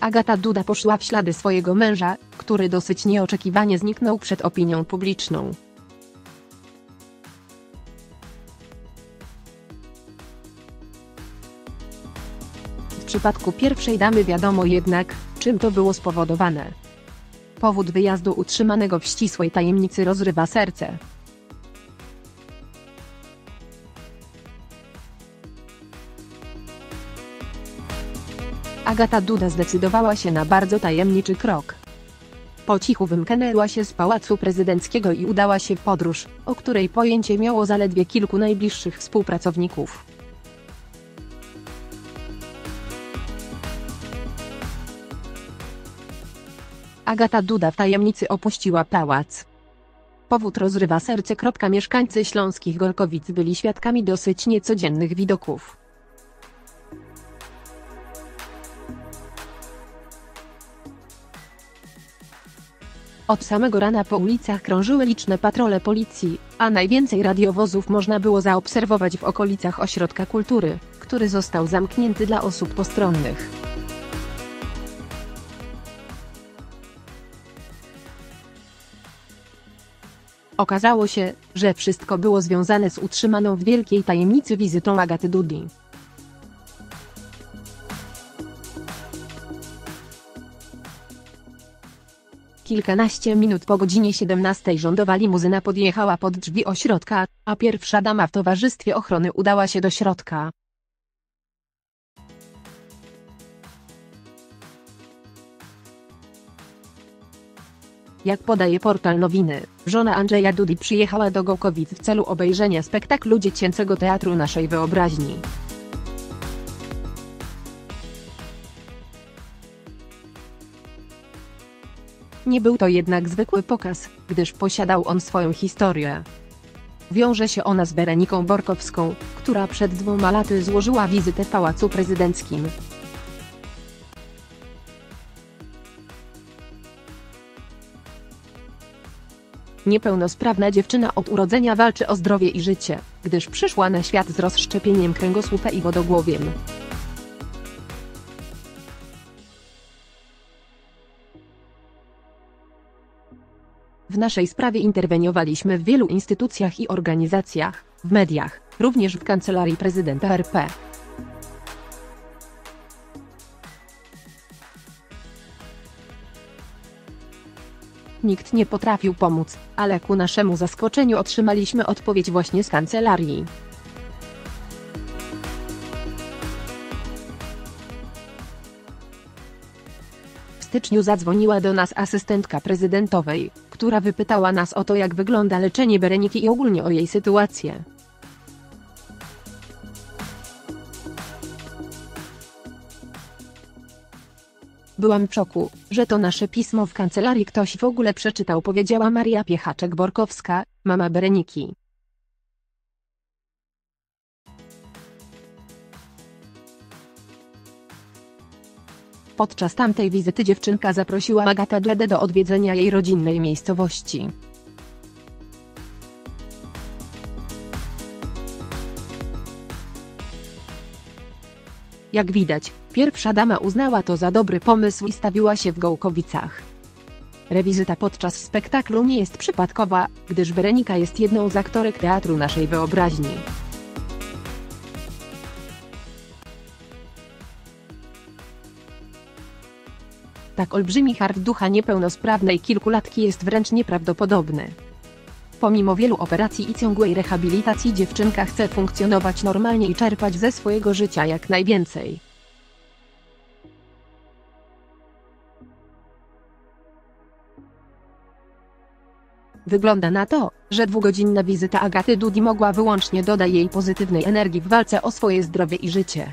Agata Duda poszła w ślady swojego męża, który dosyć nieoczekiwanie zniknął przed opinią publiczną. W przypadku pierwszej damy wiadomo jednak, czym to było spowodowane. Powód wyjazdu utrzymanego w ścisłej tajemnicy rozrywa serce. Agata Duda zdecydowała się na bardzo tajemniczy krok. Po cichu wymknęła się z pałacu prezydenckiego i udała się w podróż, o której pojęcie miało zaledwie kilku najbliższych współpracowników. Agata Duda w tajemnicy opuściła pałac. Powód rozrywa serce. Mieszkańcy śląskich Golkowic byli świadkami dosyć niecodziennych widoków. Od samego rana po ulicach krążyły liczne patrole policji, a najwięcej radiowozów można było zaobserwować w okolicach ośrodka kultury, który został zamknięty dla osób postronnych. Okazało się, że wszystko było związane z utrzymaną w wielkiej tajemnicy wizytą Agaty Dudi. Kilkanaście minut po godzinie 17 rządowa limuzyna podjechała pod drzwi ośrodka, a pierwsza dama w towarzystwie ochrony udała się do środka. Jak podaje portal Nowiny, żona Andrzeja Dudy przyjechała do Gołkowic w celu obejrzenia spektaklu dziecięcego teatru naszej wyobraźni. Nie był to jednak zwykły pokaz, gdyż posiadał on swoją historię. Wiąże się ona z Bereniką Borkowską, która przed dwoma laty złożyła wizytę w Pałacu Prezydenckim. Niepełnosprawna dziewczyna od urodzenia walczy o zdrowie i życie, gdyż przyszła na świat z rozszczepieniem kręgosłupa i wodogłowiem. W naszej sprawie interweniowaliśmy w wielu instytucjach i organizacjach, w mediach, również w Kancelarii Prezydenta RP. Nikt nie potrafił pomóc, ale ku naszemu zaskoczeniu otrzymaliśmy odpowiedź właśnie z kancelarii. Styczniu zadzwoniła do nas asystentka prezydentowej, która wypytała nas o to jak wygląda leczenie Bereniki i ogólnie o jej sytuację. Byłam w szoku, że to nasze pismo w kancelarii ktoś w ogóle przeczytał powiedziała Maria Piechaczek-Borkowska, mama Bereniki. Podczas tamtej wizyty dziewczynka zaprosiła Agatę Dledę do odwiedzenia jej rodzinnej miejscowości. Jak widać, pierwsza dama uznała to za dobry pomysł i stawiła się w Gołkowicach. Rewizyta podczas spektaklu nie jest przypadkowa, gdyż Berenika jest jedną z aktorek teatru naszej wyobraźni. Tak olbrzymi hart ducha niepełnosprawnej kilkulatki jest wręcz nieprawdopodobny. Pomimo wielu operacji i ciągłej rehabilitacji dziewczynka chce funkcjonować normalnie i czerpać ze swojego życia jak najwięcej. Wygląda na to, że dwugodzinna wizyta Agaty Dudi mogła wyłącznie dodać jej pozytywnej energii w walce o swoje zdrowie i życie.